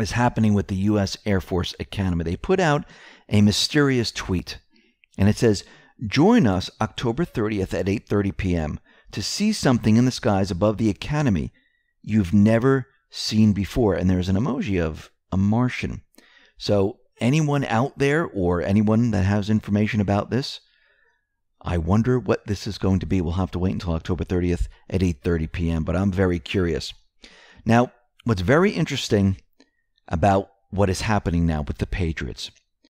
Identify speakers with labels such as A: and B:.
A: is happening with the U.S. Air Force Academy. They put out a mysterious tweet, and it says, "Join us October 30th at 8:30 p.m. to see something in the skies above the Academy you've never seen before." And there's an emoji of a Martian. So anyone out there or anyone that has information about this, I wonder what this is going to be. We'll have to wait until October 30th at 8:30 p.m., but I'm very curious. Now, what's very interesting about what is happening now with the Patriots